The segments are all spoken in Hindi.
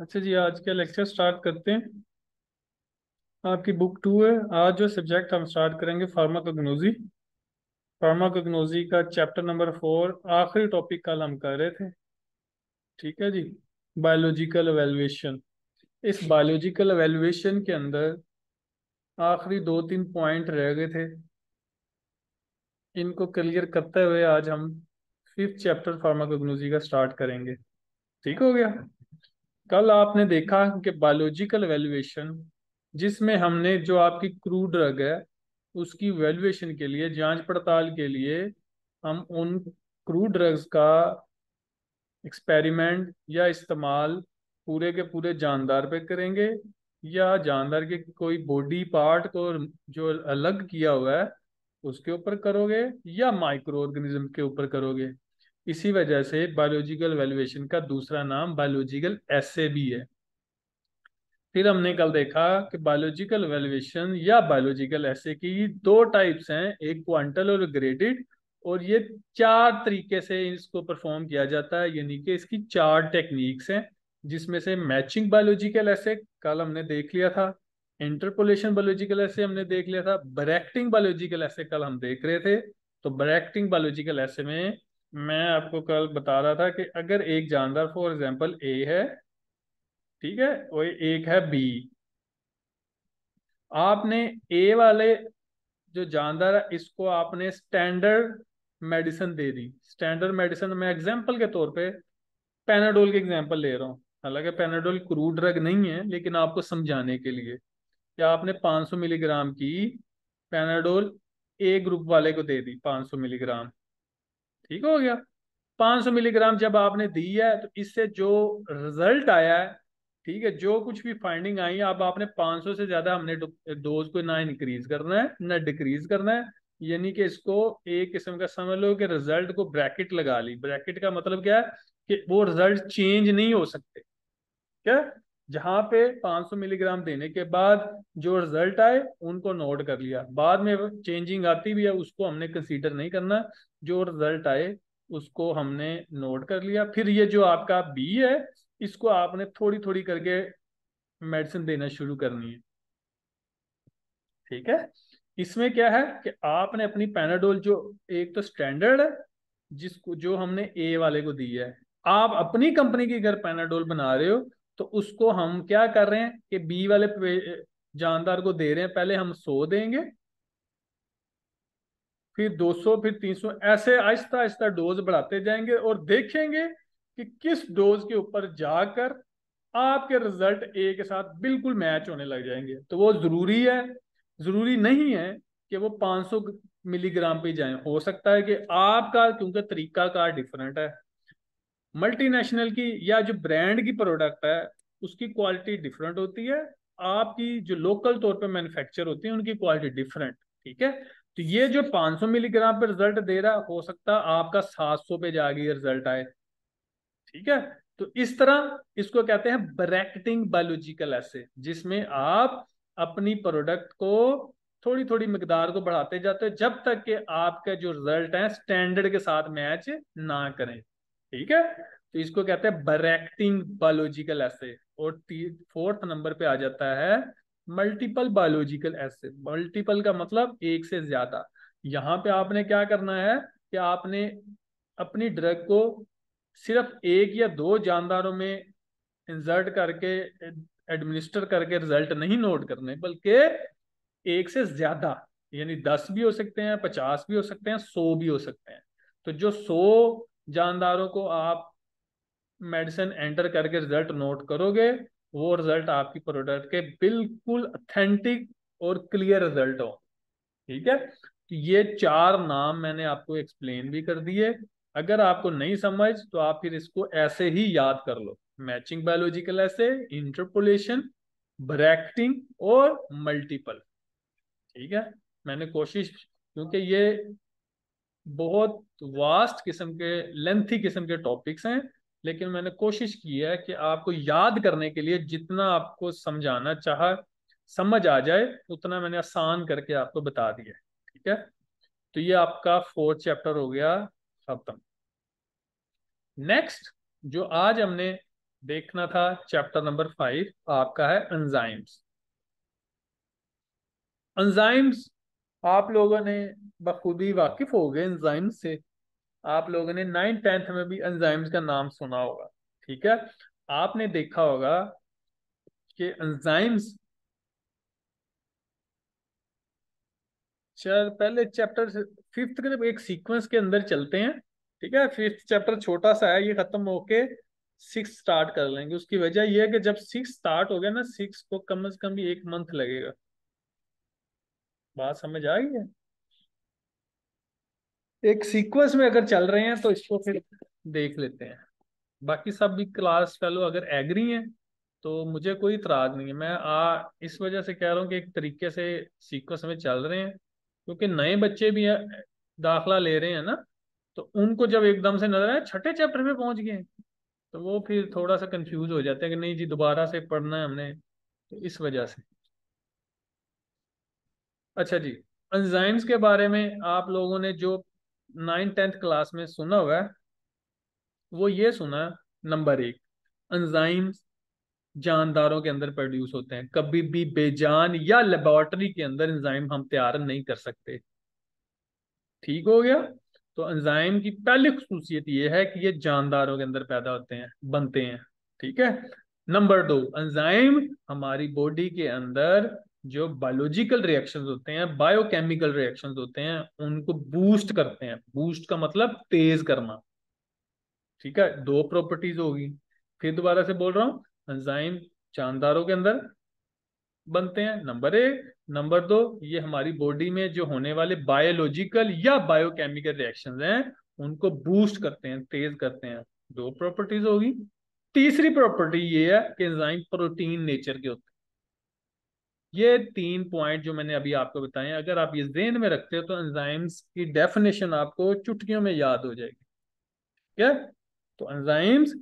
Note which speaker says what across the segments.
Speaker 1: अच्छा जी, आज का लेक्चर स्टार्ट करते हैं। आपकी बुक टू है। आज जो सब्जेक्ट हम स्टार्ट करेंगे फार्माकोग्नोजी फार्माकोग्नोजी का चैप्टर नंबर फोर आखिरी टॉपिक कल हम कर रहे थे। ठीक है जी? बायोलॉजिकल एवेल्युएशन इस बायोलॉजिकल एवेल्युएशन के अंदर आखिरी दो तीन पॉइंट रह गए थे। इनको क्लियर करते हुए आज हम फिफ्थ चैप्टर फार्माकोग्नोजी का स्टार्ट करेंगे। ठीक हो गया? कल आपने देखा कि बायोलॉजिकल वैल्यूएशन जिसमें हमने जो आपकी क्रू ड्रग है, उसकी वैल्यूएशन के लिए, जाँच पड़ताल के लिए, हम उन क्रू ड्रग्स का एक्सपेरिमेंट या इस्तेमाल पूरे के पूरे जानदार पे करेंगे, या जानदार के कोई बॉडी पार्ट को जो अलग किया हुआ है, उसके ऊपर करोगे, या माइक्रो ऑर्गेनिज्म के ऊपर करोगे। इसी वजह से बायोलॉजिकल वैल्यूएशन का दूसरा नाम बायोलॉजिकल एसे भी है। फिर हमने कल देखा कि बायोलॉजिकल वैल्यूएशन या बायोलॉजिकल एसे की दो टाइप्स हैं, एक क्वांटल और ग्रेडेड और ये चार तरीके से इसको परफॉर्म किया जाता है, यानी कि इसकी चार टेक्निक्स हैं, जिसमें से मैचिंग बायोलॉजिकल ऐसे कल हमने देख लिया था इंटरपोलेशन बायोलॉजिकल ऐसे हमने देख लिया था ब्रैक्टिंग बायोलॉजिकल ऐसे कल हम देख रहे थे तो ब्रैक्टिंग बायोलॉजिकल ऐसे में मैं आपको कल बता रहा था कि अगर एक जानदार फॉर एग्जांपल ए है, ठीक है और एक है बी आपने ए वाले जो जानदार है, इसको आपने स्टैंडर्ड मेडिसिन दे दी। स्टैंडर्ड मेडिसिन मैं एग्जांपल के तौर पे पेनाडोल के एग्जांपल ले रहा हूँ। हालाँकि पैनाडोल क्रूड ड्रग नहीं है, लेकिन आपको समझाने के लिए। क्या आपने 500 मिलीग्राम की पैनाडोल ए ग्रुप वाले को दे दी 500 मिलीग्राम ठीक हो गया। 500 मिलीग्राम जब आपने दी है तो इससे जो रिज़ल्ट आया है, ठीक है, जो कुछ भी फाइंडिंग आई अब आपने 500 से ज़्यादा हमने डोज को ना इंक्रीज करना है, ना डिक्रीज करना है, यानी कि इसको एक किस्म का समझ लो कि रिज़ल्ट को ब्रैकेट लगा ली। ब्रैकेट का मतलब क्या है कि वो रिज़ल्ट चेंज नहीं हो सकते। क्या? जहाँ पे 500 मिलीग्राम देने के बाद जो रिज़ल्ट आए, उनको नोट कर लिया। बाद में चेंजिंग आती भी है, उसको हमने कंसीडर नहीं करना। जो रिज़ल्ट आए, उसको हमने नोट कर लिया। फिर ये जो आपका बी है, इसको आपने थोड़ी थोड़ी करके मेडिसिन देना शुरू करनी है। ठीक है? इसमें क्या है कि आपने अपनी पैनाडोल जो, एक तो स्टैंडर्ड है, जिसको, जो हमने ए वाले को दी है। आप अपनी कंपनी की अगर पैनाडोल बना रहे हो तो उसको हम क्या कर रहे हैं कि बी वाले जानदार को दे रहे हैं। पहले हम सौ देंगे, फिर 200 फिर 300 ऐसे आहिस्ता आहिस्ता डोज बढ़ाते जाएँगे और देखेंगे कि किस डोज के ऊपर जाकर आपके रिज़ल्ट ए के साथ बिल्कुल मैच होने लग जाएँगे। तो वो ज़रूरी है, ज़रूरी नहीं है कि वो 500 मिलीग्राम पे जाए। हो सकता है कि आपका, क्योंकि तरीका का डिफरेंट है। मल्टीनेशनल की या जो ब्रांड की प्रोडक्ट है, उसकी क्वालिटी डिफरेंट होती है। आपकी जो लोकल तौर पे मैन्युफैक्चर होती है, उनकी क्वालिटी डिफरेंट ठीक है? तो ये जो 500 मिलीग्राम पे रिज़ल्ट दे रहा, हो सकता है आपका 700 पे जाके रिज़ल्ट आए, ठीक है? तो इस तरह इसको कहते हैं ब्रैकेटिंग बायोलॉजिकल ऐसे जिसमें आप अपनी प्रोडक्ट को थोड़ी थोड़ी मकदार को बढ़ाते जाते हो, जब तक कि आपका जो रिज़ल्ट है स्टैंडर्ड के साथ मैच ना करें। ठीक है? तो इसको कहते हैं ब्रैक्टिंग बायोलॉजिकल ऐसे और फोर्थ नंबर पे आ जाता है मल्टीपल बायोलॉजिकल ऐसे मल्टीपल का मतलब एक से ज़्यादा। यहाँ पे आपने क्या करना है कि आपने अपनी ड्रग को सिर्फ़ एक या दो जानदारों में इंसर्ट करके एडमिनिस्टर करके रिज़ल्ट नहीं नोट करने, बल्कि एक से ज़्यादा, यानी दस भी हो सकते हैं, पचास भी हो सकते हैं, सौ भी हो सकते हैं। तो जो सौ जानदारों को आप मेडिसिन एंटर करके रिज़ल्ट नोट करोगे, वो रिज़ल्ट आपकी प्रोडक्ट के बिल्कुल अथेंटिक और क्लियर रिज़ल्ट हो। ठीक है? तो ये चार नाम मैंने आपको एक्सप्लेन भी कर दिए। अगर आपको नहीं समझ तो आप फिर इसको ऐसे ही याद कर लो। Matching biological assay interpolation bracketing और मल्टीपल ठीक है? मैंने कोशिश, क्योंकि ये बहुत वास्ट किस्म के लेंथी किस्म के टॉपिक्स हैं, लेकिन मैंने कोशिश की है कि आपको याद करने के लिए जितना आपको समझाना चाह, समझ आ जाए, उतना मैंने आसान करके आपको बता दिया, ठीक है? तो ये आपका फोर्थ चैप्टर हो गया, खत्म। नेक्स्ट जो आज हमने देखना था चैप्टर नंबर फाइव आपका है एंजाइम्स एंजाइम्स आप लोगों ने बखूबी वाकिफ हो गए एंजाइम्स से। आप लोगों ने नाइन टेंथ में भी एंजाइम्स का नाम सुना होगा, ठीक है? आपने देखा होगा कि एंजाइम्स चल, पहले चैप्टर फिफ्थ के एक सीक्वेंस के अंदर चलते हैं, ठीक है? फिफ्थ चैप्टर छोटा सा है, ये खत्म होके सिक्स स्टार्ट कर लेंगे। उसकी वजह यह है कि जब सिक्स स्टार्ट हो गया ना सिक्स को कम से कम भी एक मंथ लगेगा। बात समझ आ गई है? एक सीक्वेंस में अगर चल रहे हैं तो इसको फिर देख लेते हैं। बाकी सब भी क्लास फेलो अगर एग्री हैं तो मुझे कोई इतराज नहीं है। मैं आ, इस वजह से कह रहा हूँ कि एक तरीके से सीक्वेंस में चल रहे हैं, क्योंकि नए बच्चे भी दाखला ले रहे हैं ना तो उनको जब एकदम से नज़र आए छठे चैप्टर में पहुँच गए तो वो फिर थोड़ा सा कंफ्यूज हो जाते हैं कि नहीं जी, दोबारा से पढ़ना है हमने तो इस वजह से। अच्छा जी। एंजाइम्स के बारे में आप लोगों ने जो नाइन टेंथ क्लास में सुना हुआ है, वो ये सुना नंबर एक एंजाइम्स जानदारों के अंदर प्रोड्यूस होते हैं। कभी भी बेजान या लेबोरेटरी के अंदर एंजाइम हम तैयार नहीं कर सकते। ठीक हो गया? तो एंजाइम की पहली खसूसियत यह है कि ये जानदारों के अंदर पैदा होते हैं, बनते हैं। ठीक है? नंबर दो एंजाइम हमारी बॉडी के अंदर जो बायोलॉजिकल रिएक्शंस होते हैं बायोकेमिकल रिएक्शंस होते हैं, उनको बूस्ट करते हैं। बूस्ट का मतलब तेज करना। ठीक है? दो प्रॉपर्टीज़ होगी। फिर दोबारा से बोल रहा हूँ एंजाइम जानदारों के अंदर बनते हैं। नंबर एक। नंबर दो, ये हमारी बॉडी में जो होने वाले बायोलॉजिकल या बायोकेमिकल रिएक्शन हैं, उनको बूस्ट करते हैं, तेज करते हैं। दो प्रॉपर्टीज़ होगी। तीसरी प्रॉपर्टी ये है कि एंजाइम प्रोटीन नेचर के होते हैं। ये तीन पॉइंट जो मैंने अभी आपको बताए, अगर आप ये जेन में रखते हो तो एंजाइम्स की डेफिनेशन आपको चुटकियों में याद हो जाएगी। क्या तो एंजाइम्स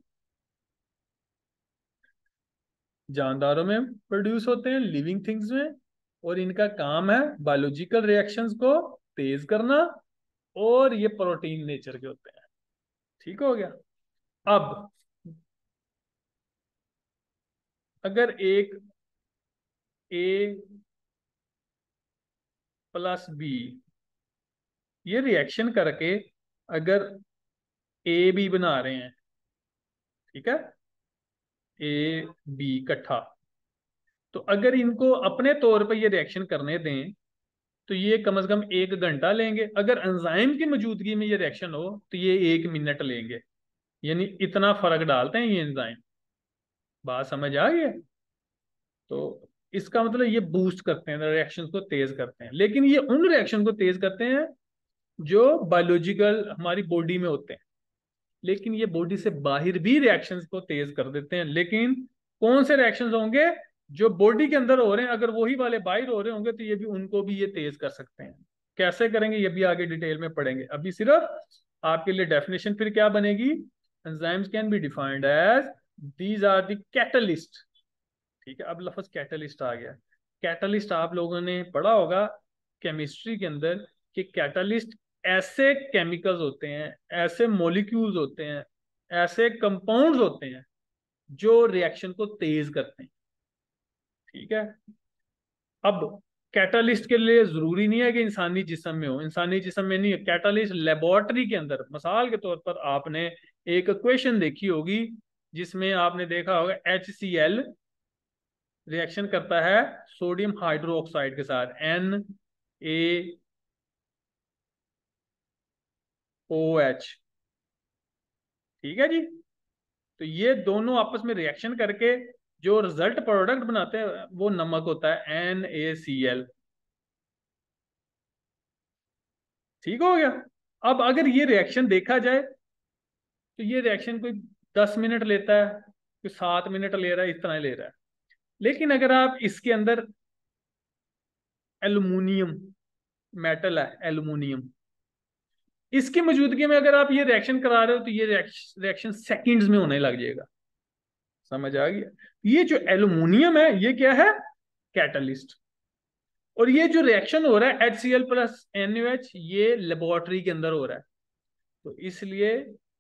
Speaker 1: जानदारों में प्रोड्यूस होते हैं लिविंग थिंग्स में, और इनका काम है बायोलॉजिकल रिएक्शंस को तेज करना, और ये प्रोटीन नेचर के होते हैं। ठीक हो गया? अब, अगर एक ए प्लस बी ये रिएक्शन करके अगर ए बी बना रहे हैं, ठीक है? ए बी इकट्ठा। तो अगर इनको अपने तौर पर ये रिएक्शन करने दें तो ये कम से कम एक घंटा लेंगे। अगर एंजाइम की मौजूदगी में ये रिएक्शन हो तो ये एक मिनट लेंगे। यानी इतना फ़र्क डालते हैं ये एंजाइम बात समझ आ गई? तो इसका मतलब ये बूस्ट करते हैं रिएक्शन को तेज करते हैं। लेकिन ये उन रिएक्शन को तेज करते हैं जो बायोलॉजिकल हमारी बॉडी में होते हैं। लेकिन ये बॉडी से बाहर भी रिएक्शंस को तेज कर देते हैं। लेकिन कौन से रिएक्शंस होंगे? जो बॉडी के अंदर हो रहे हैं, अगर वही वाले बाहर हो रहे होंगे तो ये भी उनको भी ये तेज कर सकते हैं। कैसे करेंगे, ये भी आगे डिटेल में पढ़ेंगे। अभी सिर्फ़ आपके लिए डेफिनेशन फिर क्या बनेगी? Enzymes can be defined as these are the catalyst ठीक है, अब लफज कैटलिस्ट आ गया। कैटलिस्ट आप लोगों ने पढ़ा होगा केमिस्ट्री के अंदर कि कैटलिस्ट ऐसे केमिकल्स होते हैं, ऐसे मोलिक्यूल्स होते हैं, ऐसे कंपाउंड्स होते हैं जो रिएक्शन को तेज करते हैं। ठीक है? अब कैटालिस्ट के लिए ज़रूरी नहीं है कि इंसानी जिसम में हो। इंसानी जिसम में नहीं है। कैटालिस्ट लेबोरेटरी के अंदर, मिसाल के तौर पर आपने एक क्वेश्चन देखी होगी जिसमें आपने देखा होगा एच सी एल रिएक्शन करता है सोडियम हाइड्रोक्साइड के साथ एन ए ओ एच ठीक है जी? तो ये दोनों आपस में रिएक्शन करके जो रिज़ल्ट प्रोडक्ट बनाते हैं, वो नमक होता है एन ए सी एल ठीक हो गया? अब अगर ये रिएक्शन देखा जाए तो ये रिएक्शन कोई दस मिनट लेता है, कोई सात मिनट ले रहा है इतना ही ले रहा है। लेकिन अगर आप इसके अंदर एल्यूमिनियम, मेटल है, एल्यूमिनियम, इसकी मौजूदगी में अगर आप ये रिएक्शन करा रहे हो तो ये रिएक्शन सेकंड्स में होने लग जाएगा। समझ आ गया? ये जो एल्यूमिनियम है, ये क्या है? कैटलिस्ट। और ये जो रिएक्शन हो रहा है H C L plus N ये लेबोरेटरी के अंदर हो रहा है। तो इसलिए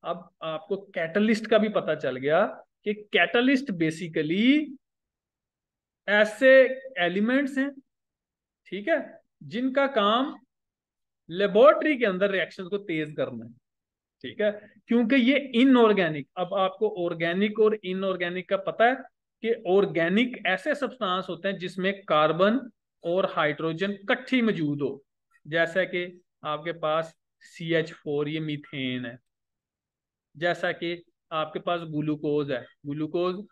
Speaker 1: अब आपको कैटलिस्ट का भी पता चल गया कि कैटलिस्ट बेसिकली ऐसे एलिमेंट्स हैं, ठीक है, जिनका काम लेबोरेटरी के अंदर रिएक्शन को तेज करना है, ठीक है, क्योंकि ये इनऑर्गेनिक अब आपको ऑर्गेनिक और इनऑर्गेनिक का पता है कि ऑर्गेनिक ऐसे सब्सटेंस होते हैं जिसमें कार्बन और हाइड्रोजन कट्ठी मौजूद हो, जैसा कि आपके पास सी एच फोर ये मीथेन है, जैसा कि आपके पास ग्लूकोज है ग्लूकोज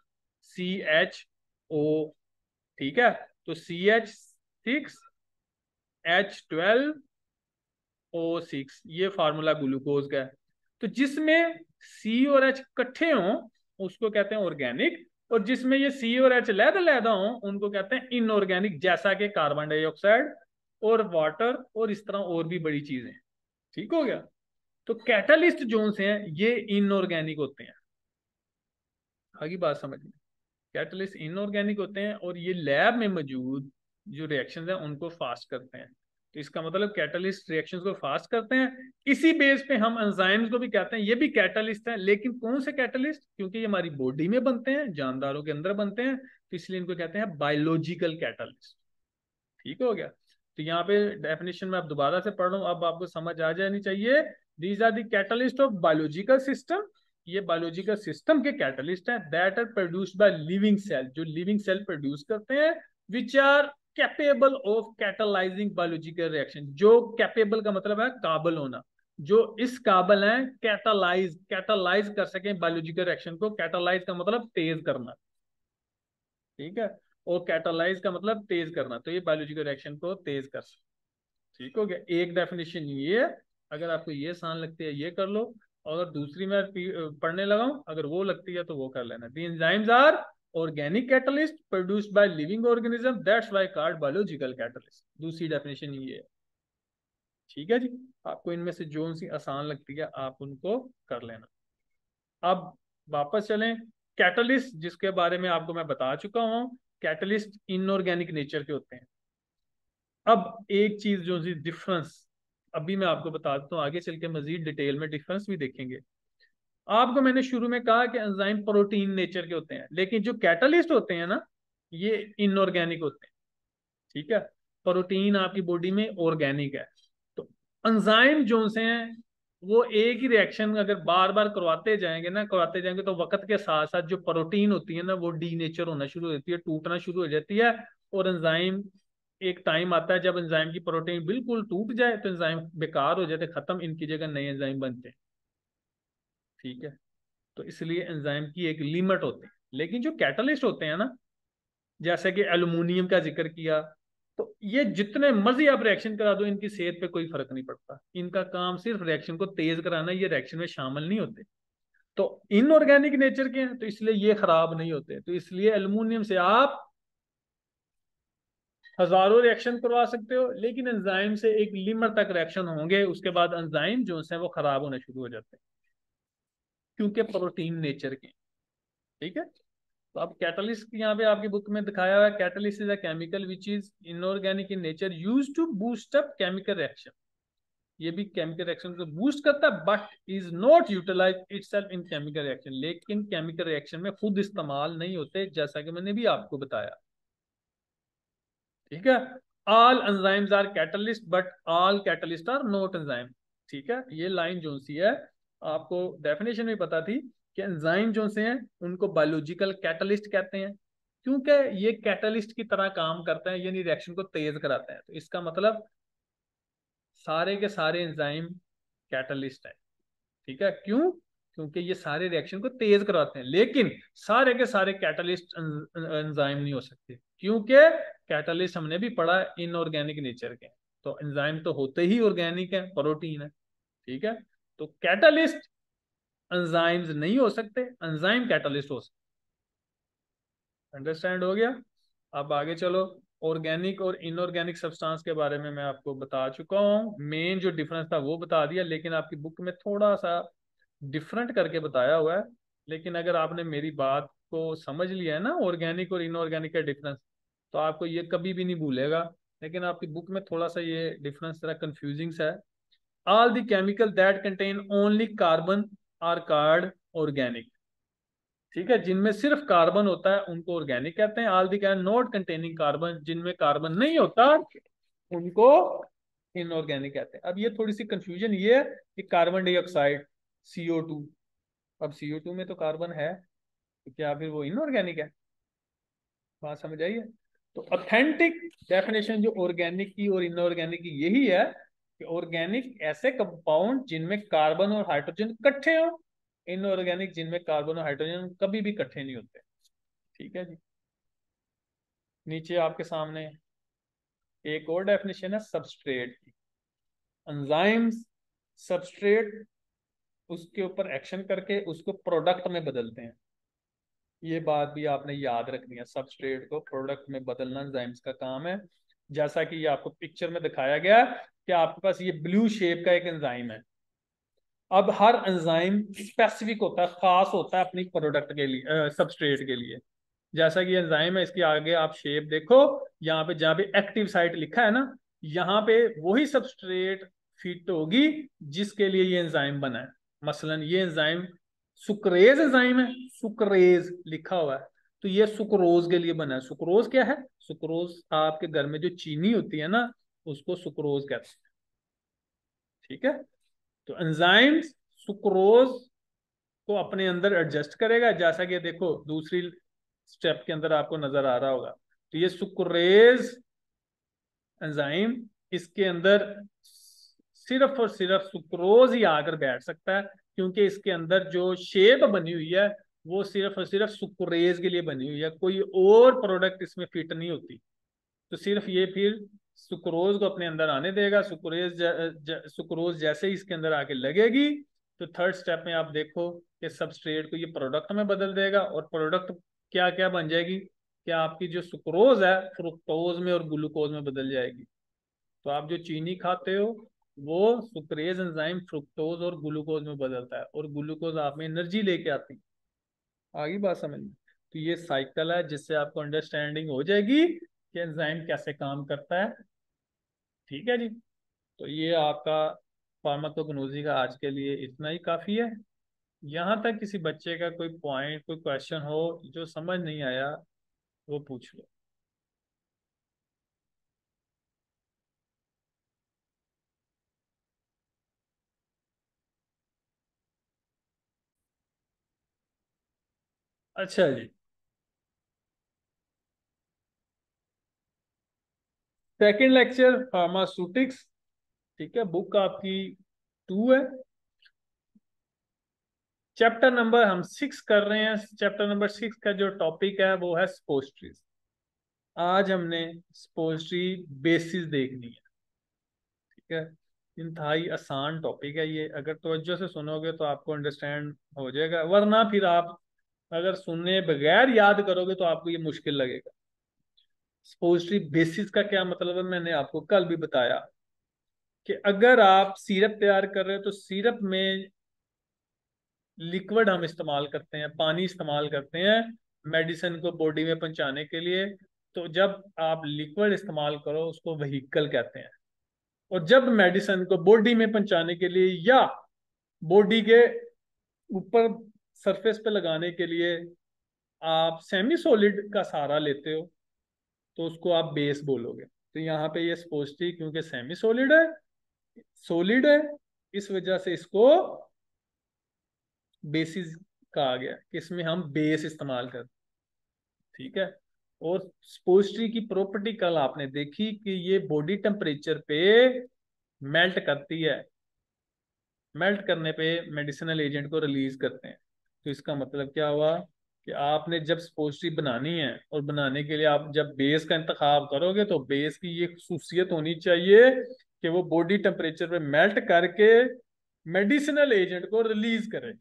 Speaker 1: सी एच ओ ठीक है? तो C H six H twelve O six ये फार्मूला ग्लूकोज का है। तो जिसमें सी और एच इकट्ठे हों, उसको कहते हैं ऑर्गेनिक और जिसमें ये सी और एच लैदा लैदा हो, उनको कहते हैं इनऑर्गेनिक जैसा कि कार्बन डाइऑक्साइड और वाटर और इस तरह और भी बड़ी चीज़ें ठीक हो गया? तो कैटलिस्ट जो से हैं, ये इनऑर्गेनिक होते हैं। आगे बात समझ में? कैटलिस्ट इनऑर्गेनिक होते हैं और ये लैब में मौजूद जो रिएक्शन है, उनको फास्ट करते हैं। तो इसका मतलब कैटलिस्ट रिएक्शंस को फास्ट करते हैं। इसी बेस पे हम एंजाइम्स को भी कहते हैं। ये भी कैटलिस्ट है, लेकिन कौन से कैटलिस्ट क्योंकि ये हमारी बॉडी में बनते हैं, जानदारों के अंदर बनते हैं तो इसलिए इनको कहते हैं बायोलॉजिकल कैटलिस्ट ठीक हो गया? तो यहाँ पे डेफिनेशन में आप दोबारा से पढ़ रहा हूँ। अब आपको समझ आ जानी चाहिए। These are the catalyst of biological system ये बायोलॉजिकल सिस्टम के कैटलिस्ट हैं that are produced by living cell जो लिविंग सेल प्रोड्यूस करते हैं which are capable of catalysing biological reaction जो कैपेबल का मतलब है काबल होना। जो इस काबल है कैटालाइज कैटालाइज कर सके बायोलॉजिकल रिएक्शन को। कैटालाइज का मतलब तेज करना। ठीक है? और कैटालाइज का मतलब तेज करना। तो ये बायोलॉजिकल रिएक्शन को तेज कर सकते ठीक हो गया? एक डेफिनेशन ये अगर आपको ये आसान लगती है, ये कर लो। अगर दूसरी मैं पढ़ने लगा अगर वो लगती है तो वो कर लेना। The enzymes are organic catalyst produced by living organism. That's why called biological catalyst. दूसरी डेफिनेशन ये है। ठीक है जी? आपको इनमें से जो सी आसान लगती है, आप उनको कर लेना। अब वापस चलें। कैटलिस्ट जिसके बारे में आपको मैं बता चुका हूँ कैटलिस्ट इनऑर्गेनिक नेचर के होते हैं। अब एक चीज़ जो सी डिफरेंस अभी मैं आपको बता देता हूँ, आगे चल के मजीद डिटेल में डिफरेंस भी देखेंगे। आपको मैंने शुरू में कहा कि एंजाइम प्रोटीन नेचर के होते हैं, लेकिन जो कैटलिस्ट होते हैं ना, ये इनऑर्गेनिक होते हैं। ठीक है? प्रोटीन आपकी बॉडी में ऑर्गेनिक है। तो एंजाइम जो से हैं, वो एक ही रिएक्शन अगर बार बार करवाते जाएँगे ना, करवाते जाएँगे तो वक्त के साथ साथ जो प्रोटीन होती है ना, वो डी होना शुरू हो जाती है, टूटना शुरू हो जाती है और एंजाइम एक टाइम आता है जब एंजाइम की प्रोटीन बिल्कुल टूट जाए तो एंजाइम बेकार हो जाते खत्म इनकी जगह नए एंजाइम बनते हैं। ठीक है? तो इसलिए एंजाइम की एक लिमिट होती है। लेकिन जो कैटलिस्ट होते हैं ना, जैसे कि एल्यूमिनियम का ज़िक्र किया तो ये जितने मर्ज़ी आप रिएक्शन करा दो, इनकी सेहत पे कोई फ़र्क नहीं पड़ता। इनका काम सिर्फ़ रिएक्शन को तेज कराना, ये रिएक्शन में शामिल नहीं होते। तो इनऑर्गेनिक नेचर के हैं तो इसलिए ये खराब नहीं होते। तो इसलिए एल्यूमिनियम से आप हज़ारों रिएक्शन करवा सकते हो, लेकिन एंजाइम से एक लिमर तक रिएक्शन होंगे, उसके बाद एंजाइम जो है वो खराब होने शुरू हो जाते हैं। क्योंकि प्रोटीन नेचर के। ठीक है? तो अब कैटलिस्ट यहाँ पे आपकी बुक में दिखाया हुआ है catalyst is a chemical which is inorganic in nature use to boost up chemical reaction ये भी केमिकल रिएक्शन को बूस्ट करता है but is not utilise itself in chemical reaction लेकिन केमिकल रिएक्शन में खुद इस्तेमाल नहीं होते, जैसा कि मैंने भी आपको बताया। ठीक है? All enzymes are catalyst but all catalyst are not enzyme ठीक है? ये लाइन जो सी है, आपको डेफिनेशन में पता थी कि एंजाइम जो से हैं, उनको बायोलॉजिकल कैटलिस्ट कहते हैं। क्योंकि ये कैटलिस्ट की तरह काम करते हैं, यानी रिएक्शन को तेज कराते हैं। तो इसका मतलब सारे के सारे एंजाइम कैटलिस्ट है। ठीक है? क्यों? क्योंकि ये सारे रिएक्शन को तेज कराते हैं। लेकिन सारे के सारे कैटलिस्ट एंजाइम नहीं हो सकते। क्योंकि कैटलिस्ट हमने भी पढ़ा इनऑर्गेनिक नेचर के। तो एंजाइम तो होते ही ऑर्गेनिक है प्रोटीन है, ठीक है? तो कैटलिस्ट एंजाइम्स नहीं हो सकते एंजाइम कैटलिस्ट हो सकते। अंडरस्टैंड हो गया? अब आगे चलो। ऑर्गेनिक और इनऑर्गेनिक सब्सटेंस के बारे में मैं आपको बता चुका हूँ। मेन जो डिफरेंस था वो बता दिया, लेकिन आपकी बुक में थोड़ा सा डिफरेंट करके बताया हुआ है। लेकिन अगर आपने मेरी बात को समझ लिया है ना ऑर्गेनिक और इनऑर्गेनिक का डिफरेंस तो आपको ये कभी भी नहीं भूलेगा। लेकिन आपकी बुक में थोड़ा सा ये डिफरेंस तरह कंफ्यूजिंग सा है। All the chemical that contain only carbon are called organic. ठीक है, जिनमें सिर्फ़ कार्बन होता है, उनको ऑर्गेनिक कहते हैं। All the can not containing carbon जिनमें कार्बन नहीं होता, उनको इनऑर्गेनिक कहते हैं। अब ये थोड़ी सी कंफ्यूजन ये है कि carbon dioxide C O two C O two तो कार्बन है तो क्या फिर वो इनऑर्गेनिक है? बात समझ आइए तो ऑथेंटिक डेफिनेशन जो ऑर्गेनिक की और इनऑर्गेनिक की यही है कि ऑर्गेनिक ऐसे कंपाउंड जिनमें कार्बन और हाइड्रोजन इकट्ठे हो इनऑर्गेनिक जिनमें कार्बन और हाइड्रोजन कभी भी इकट्ठे नहीं होते। ठीक है जी। नीचे आपके सामने एक और डेफिनेशन है सबस्ट्रेट की। एंजाइम्स सबस्ट्रेट उसके ऊपर एक्शन करके उसको प्रोडक्ट में बदलते हैं। ये बात भी आपने याद रखनी है, सबस्ट्रेट को प्रोडक्ट में बदलना एंजाइम्स का काम है। जैसा कि ये आपको पिक्चर में दिखाया गया कि आपके पास ये ब्लू शेप का एक एंजाइम है। अब हर एंजाइम स्पेसिफिक होता है, खास होता है अपनी प्रोडक्ट के लिए सबस्ट्रेट के लिए। जैसा कि एंजाइम है, इसके आगे आप शेप देखो, यहाँ पे जहाँ पे एक्टिव साइट लिखा है ना, यहाँ पे वही सबस्ट्रेट फिट होगी जिसके लिए ये एंजाइम बना है। मसलन ये एंजाइम सुक्रेज एंजाइम है, सुक्रेज लिखा हुआ है। तो ये सुक्रोज के लिए बना है। सुक्रोज क्या है? सुक्रोज आपके घर में जो चीनी होती है ना, उसको सुक्रोज कहते हैं। ठीक है? तो एंजाइम्स सुक्रोज को अपने अंदर एडजस्ट करेगा। जैसा कि देखो, दूसरी स्टेप के अंदर आपको नज़र आ रहा होगा। तो ये सुक्रेज एंजाइम इसके अंदर सिर्फ़ और सिर्फ़ सुक्रोज ही आकर बैठ सकता है। क्योंकि इसके अंदर जो शेप बनी हुई है, वो सिर्फ़ और सिर्फ़ सुक्रेज के लिए बनी हुई है। कोई और प्रोडक्ट इसमें फिट नहीं होती। तो सिर्फ़ ये फिर सुक्रोज को अपने अंदर आने देगा। सुक्रेज सुक्रोज जैसे ही इसके अंदर आके लगेगी तो थर्ड स्टेप में आप देखो कि सबस्ट्रेट को ये प्रोडक्ट में बदल देगा और प्रोडक्ट क्या क्या बन जाएगी? क्या आपकी जो सुक्रोज है फ्रुक्टोज में और ग्लूकोज में बदल जाएगी। तो आप जो चीनी खाते हो वो सुक्रेज एंजाइम फ्रुक्टोज और ग्लूकोज में बदलता है और ग्लूकोज आप में एनर्जी लेके आती है। आगे बात समझ तो ये साइकिल है जिससे आपको अंडरस्टैंडिंग हो जाएगी कि एंजाइम कैसे काम करता है। ठीक है जी? तो ये आपका फार्माकोगनोजी का आज के लिए इतना ही काफ़ी है। यहाँ तक किसी बच्चे का कोई पॉइंट, कोई क्वेश्चन हो जो समझ नहीं आया, वो पूछ लो। अच्छा जी। सेकेंड लेक्चर फार्मास्यूटिक्स ठीक है बुक आपकी टू है। चैप्टर नंबर हम सिक्स कर रहे हैं। चैप्टर नंबर सिक्स का जो टॉपिक है, वो है स्पोस्ट्रीज आज हमने स्पोस्ट्री बेसिस देखनी है। ठीक है इंतहाई आसान टॉपिक है ये। अगर तवज्जो से सुनोगे तो आपको अंडरस्टैंड हो जाएगा। वरना फिर आप अगर सुनने बगैर याद करोगे तो आपको ये मुश्किल लगेगा। स्पोजिटरी बेसिस का क्या मतलब है? मैंने आपको कल भी बताया कि अगर आप सीरप तैयार कर रहे हो तो सीरप में लिक्विड हम इस्तेमाल करते हैं, पानी इस्तेमाल करते हैं मेडिसिन को बॉडी में पहुँचाने के लिए। तो जब आप लिक्विड इस्तेमाल करो, उसको वहीकल कहते हैं। और जब मेडिसिन को बॉडी में पहुँचाने के लिए या बॉडी के ऊपर सरफेस पे लगाने के लिए आप सेमी सॉलिड का सहारा लेते हो तो उसको आप बेस बोलोगे। तो यहाँ पे ये स्पोस्टी क्योंकि सेमी सॉलिड है सॉलिड है, इस वजह से इसको बेसिस कहा गया, कि इसमें हम बेस इस्तेमाल करते ठीक है? और स्पोस्ट्री की प्रॉपर्टी कल आपने देखी कि ये बॉडी टेम्परेचर पे मेल्ट करती है। मेल्ट करने पे मेडिसिनल एजेंट को रिलीज़ करते हैं। तो इसका मतलब क्या हुआ कि आपने जब स्पोस्ट्री बनानी है और बनाने के लिए आप जब बेस का इंतखाब करोगे तो बेस की ये खसूसियत होनी चाहिए कि वो बॉडी टेम्परेचर पे मेल्ट करके मेडिसिनल एजेंट को रिलीज़ करे।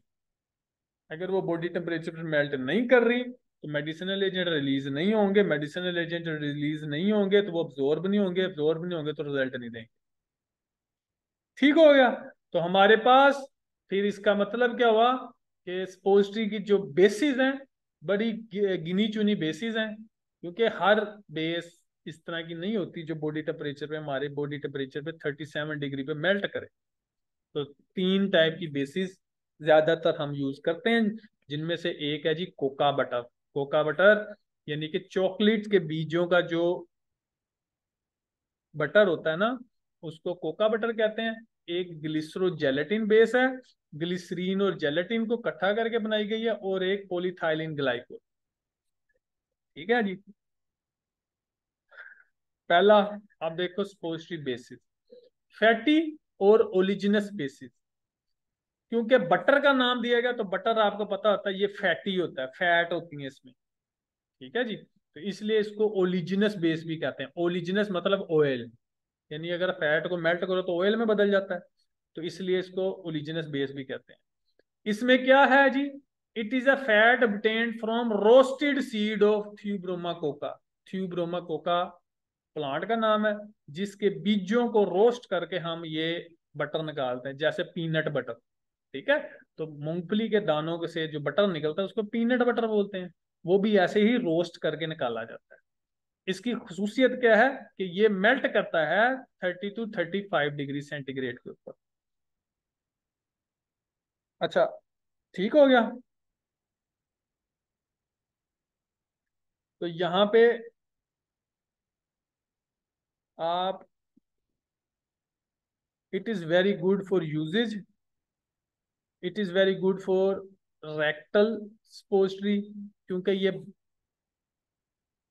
Speaker 1: अगर वो बॉडी टेम्परेचर पर मेल्ट नहीं कर रही तो मेडिसिनल एजेंट रिलीज़ नहीं होंगे। मेडिसिनल एजेंट रिलीज़ नहीं होंगे तो वो अब्जॉर्ब नहीं होंगे। अब्जॉर्ब नहीं होंगे तो रिज़ल्ट नहीं देंगे। ठीक हो गया। तो हमारे पास फिर इसका मतलब क्या हुआ? कि स्पोस्ट्री की जो बेसिस हैं, बड़ी गिनी चुनी बेसिस हैं, क्योंकि हर बेस इस तरह की नहीं होती जो बॉडी टेम्परेचर पे, हमारे बॉडी टेम्परेचर पे 37 डिग्री पे मेल्ट करे। तो तीन टाइप की बेसिस ज़्यादातर हम यूज़ करते हैं, जिनमें से एक है जी कोका बटर कोका बटर यानी कि चॉकलेट के बीजों का जो बटर होता है ना, उसको कोका बटर कहते हैं। एक ग्लिसरो जेलेटिन बेस है ग्लिसरीन और जेलेटिन को इकट्ठा करके बनाई गई है और एक पोलिथाइलिन ग्लाइकोल। ठीक है जी? पहला, आप देखो स्पोस्ट्री बेसिस फैटी और ओलिजिनस बेसिस क्योंकि बटर का नाम दिया गया तो बटर आपको पता होता है, ये फैटी होता है फैट होती है इसमें। ठीक है जी? तो इसलिए इसको ओलिजिनस बेस भी कहते हैं। ओलिजिनस मतलब ऑयल यानी अगर फैट को मेल्ट करो तो ऑयल में बदल जाता है। तो इसलिए इसको ओलिजिनस बेस भी कहते हैं। इसमें क्या है जी? It is a fat obtained from roasted seed of theobroma cocoa theobroma cocoa plant का नाम है, जिसके बीजों को रोस्ट करके हम ये बटर निकालते हैं, जैसे पीनट बटर ठीक है? तो मूंगफली के दानों से जो बटर निकलता है, उसको पीनट बटर बोलते हैं। वो भी ऐसे ही रोस्ट करके निकाला जाता है। इसकी खसूसियत क्या है कि ये मेल्ट करता है 30 टू 35 डिग्री सेंटीग्रेड के ऊपर। अच्छा ठीक हो गया। तो यहाँ पे आप it is very good for uses it is very good for rectal suppository क्योंकि ये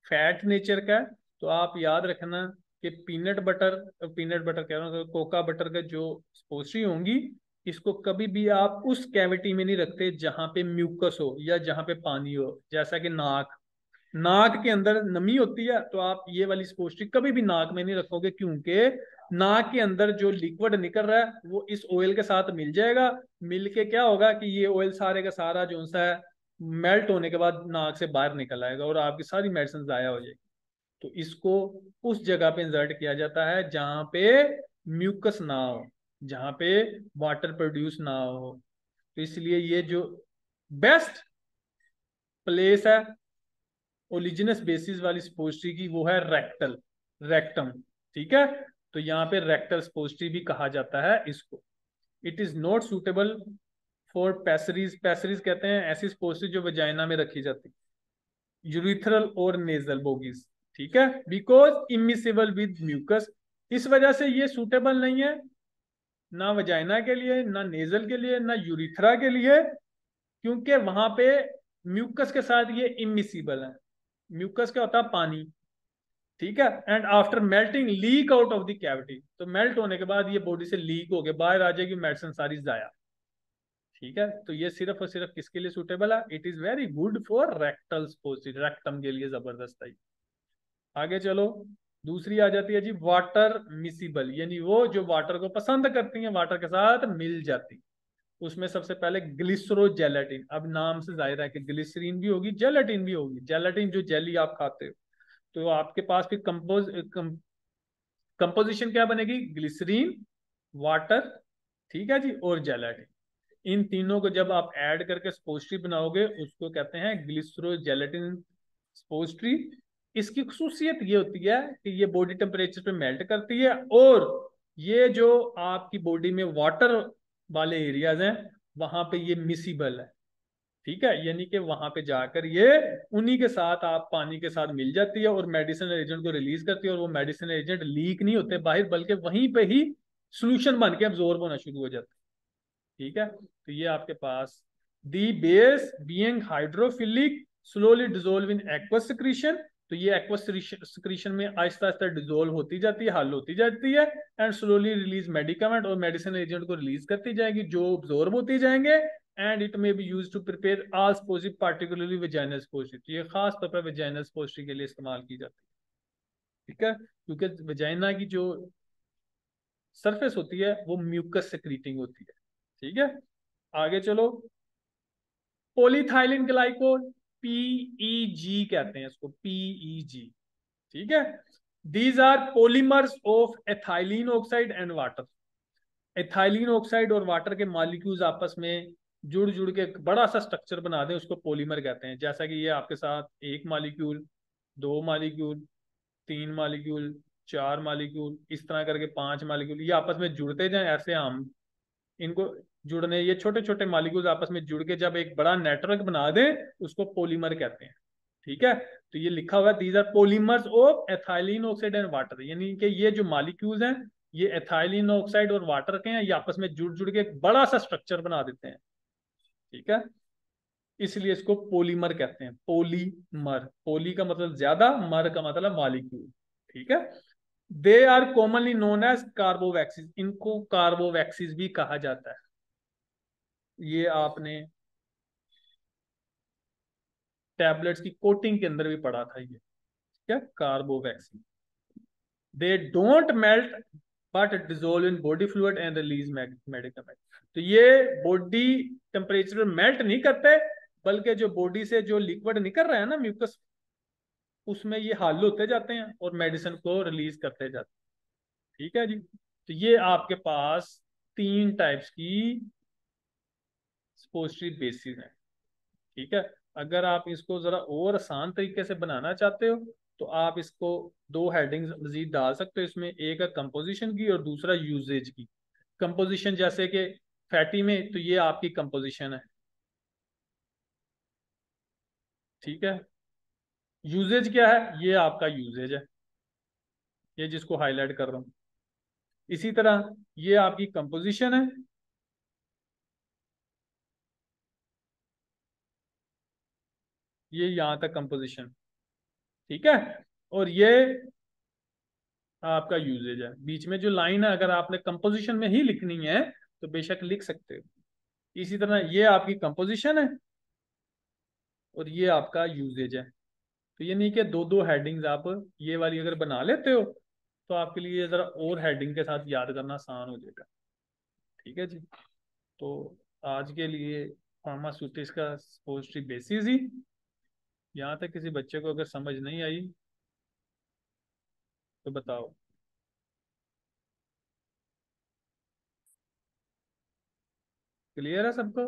Speaker 1: फैट नेचर का है तो आप याद रखना कि पीनट बटर पीनट बटर कह रहा हूँ, कोका बटर का जो स्पोस्ट्री होंगी इसको कभी भी आप उस कैविटी में नहीं रखते जहाँ पे म्यूकस हो या जहाँ पे पानी हो, जैसा कि नाक। नाक के अंदर नमी होती है तो आप ये वाली स्पोस्ट्री कभी भी नाक में नहीं रखोगे, क्योंकि नाक के अंदर जो लिक्विड निकल रहा है, वो इस ऑयल के साथ मिल जाएगा। मिल के क्या होगा कि ये ऑयल सारे का सारा जो सा है मेल्ट होने के बाद नाक से बाहर निकल आएगा और आपकी सारी मेडिसिन जाया हो जाएगी। तो इसको उस जगह पे इंसर्ट किया जाता है जहाँ पे म्यूकस ना हो। जहाँ पे वाटर प्रोड्यूस ना हो। तो इसलिए ये जो बेस्ट प्लेस है ओलिजिनस बेसिस वाली स्पोस्ट्री की, वो है रेक्टल रेक्टम ठीक है? तो यहाँ पे रेक्टल स्पोस्ट्री भी कहा जाता है इसको। It is not suitable for pessaries pessaries कहते हैं ऐसी स्पोस्ट्री जो वजाइना में रखी जाती यूरिथरल और नेजल बोगीज ठीक है? बिकॉज़ इमिसिबल विद म्यूकस इस वजह से ये सूटेबल नहीं है। ना वजाइना के लिए, ना नेजल के लिए, ना यूरिथ्रा के लिए, क्योंकि वहाँ पे म्यूकस के साथ ये इमिसिबल है। म्यूकस क्या होता है? पानी। ठीक है? And after melting leak out of the cavity तो मेल्ट होने के बाद ये बॉडी से लीक हो गया। बाहर आ जाएगी मेडिसिन सारी जाया। ठीक है? तो ये सिर्फ़ और सिर्फ़ किसके लिए सुटेबल है? It is very good for rectal rectum के लिए ज़बरदस्त है आगे चलो। दूसरी आ जाती है जी वाटर मिसिबल यानी वो जो वाटर को पसंद करती हैं वाटर के साथ मिल जाती उसमें सबसे पहले ग्लिसरो जेलेटिन अब नाम से ज़ाहिर है कि ग्लिसरीन भी होगी जेलेटिन भी होगी। जेलेटिन जो जेली आप खाते हो तो आपके पास फिर कंपोज कंपोजिशन क्या बनेगी? ग्लिसरीन वाटर ठीक है जी, और जेलेटिन इन तीनों को जब आप ऐड करके स्पोस्ट्री बनाओगे, उसको कहते हैं ग्लिसरो जेलेटिन स्पोस्ट्री इसकी खसूसियत ये होती है कि ये बॉडी टेम्परेचर पे मेल्ट करती है और ये जो आपकी बॉडी में वाटर वाले एरियाज़ हैं, वहाँ पे ये मिसिबल है। ठीक है? यानी कि वहाँ पे जाकर ये उन्हीं के साथ आप पानी के साथ मिल जाती है और मेडिसिन एजेंट को रिलीज़ करती है और वो मेडिसिन एजेंट लीक नहीं होते बाहर, बल्कि वहीं पे ही सोल्यूशन बन के अब्जॉर्ब होना शुरू हो जाता है। ठीक है? तो ये आपके पास the base being hydrophilic slowly dissolve in aqueous secretion तो ये एक्वस सिक्रीशन में आहिस्ता आहिस्ता डिजोल्व होती जाती है, हल होती जाती है एंड स्लोली रिलीज़ मेडिकामेंट और मेडिसिन एजेंट को रिलीज़ करती जाएगी, जो ऑब्जॉर्ब होती जाएँगे and it may be use to prepare all suppository particularly vaginal suppository तो ये खास तौर पर वेजाइनल स्पोजिव के लिए इस्तेमाल की जाती है। ठीक है? क्योंकि वेजाइना की जो सरफेस होती है, वो म्यूकस सेक्रीटिंग होती है। ठीक है? आगे चलो। पोलीथाइलिन ग्लाइकोल पीईजी कहते हैं इसको पीईजी ठीक है? These are polymers of ethylene oxide and water ethylene oxide और वाटर के मॉलिक्यूल्स आपस में जुड़ जुड़ के एक बड़ा सा स्ट्रक्चर बना दें, उसको पोलीमर कहते हैं। जैसा कि ये आपके साथ एक मालिक्यूल दो मालिक्यूल तीन मालिक्यूल चार मालिक्यूल इस तरह करके पाँच मालिक्यूल ये आपस में जुड़ते जाएँ, ऐसे हम इनको जुड़ने, ये छोटे छोटे मालिक्यूल्स आपस में जुड़ के जब एक बड़ा नेटवर्क बना दें, उसको पोलीमर कहते हैं। ठीक है? तो ये लिखा हुआ है these are polymers of ethylene oxide and water यानी कि ये जो मालिक्यूल्स हैं, ये एथाइलिन ऑक्साइड और वाटर के हैं, ये आपस में जुड़ जुड़ के एक बड़ा सा स्ट्रक्चर बना देते हैं। ठीक है? इसलिए इसको पोलीमर कहते हैं। पोलीमर पोली का मतलब ज़्यादा मर का मतलब मालिक्यूल ठीक है? They are commonly known as carbowaxes इनको कार्बोवैक्सिस भी कहा जाता है। ये आपने टैबलेट्स की कोटिंग के अंदर भी पढ़ा था ये। क्या? Carbowaxes they don't melt but dissolve in body fluid and release medicament तो ये बॉडी टेम्परेचर मेल्ट नहीं करते, बल्कि जो बॉडी से जो लिक्विड निकल रहा है ना म्यूकस उसमें ये हल होते जाते हैं और मेडिसिन को रिलीज़ करते जाते हैं। ठीक है जी? तो ये आपके पास तीन टाइप्स की स्पोस्ट्री बेसिस हैं। ठीक है? अगर आप इसको जरा और आसान तरीके से बनाना चाहते हो तो आप इसको दो हेडिंग्स मजीद डाल सकते हो, इसमें एक है कंपोजिशन की और दूसरा यूजेज की। कंपोजिशन जैसे कि फैटी में तो ये आपकी कंपोजिशन है। ठीक है? यूजेज क्या है? ये आपका यूजेज है। ये जिसको हाईलाइट कर रहा हूँ। इसी तरह ये आपकी कंपोजिशन है। ये यहाँ तक कंपोजिशन ठीक है? और ये आपका यूजेज है। बीच में जो लाइन है, अगर आपने कंपोजिशन में ही लिखनी है तो बेशक लिख सकते हो। इसी तरह ये आपकी कंपोजिशन है, और ये आपका यूजेज है। तो ये नहीं कि दो दो हेडिंग्स आप ये वाली अगर बना लेते हो तो आपके लिए जरा और हेडिंग के साथ याद करना आसान हो जाएगा। ठीक है जी? तो आज के लिए फार्मास्यूटिक्स का बेसिस ही। यहाँ तक किसी बच्चे को अगर समझ नहीं आई तो बताओ। क्लियर है सबको?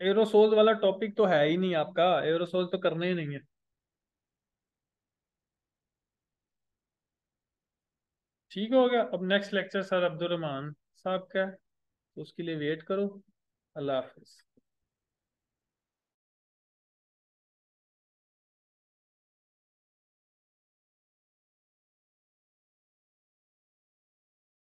Speaker 1: एरोसोल वाला टॉपिक तो है ही नहीं आपका। एरोसोल तो करना ही नहीं है। ठीक हो गया। अब नेक्स्ट लेक्चर सर अब्दुलरमान साहब का तो उसके लिए वेट करो। अल्लाह हाफिज़।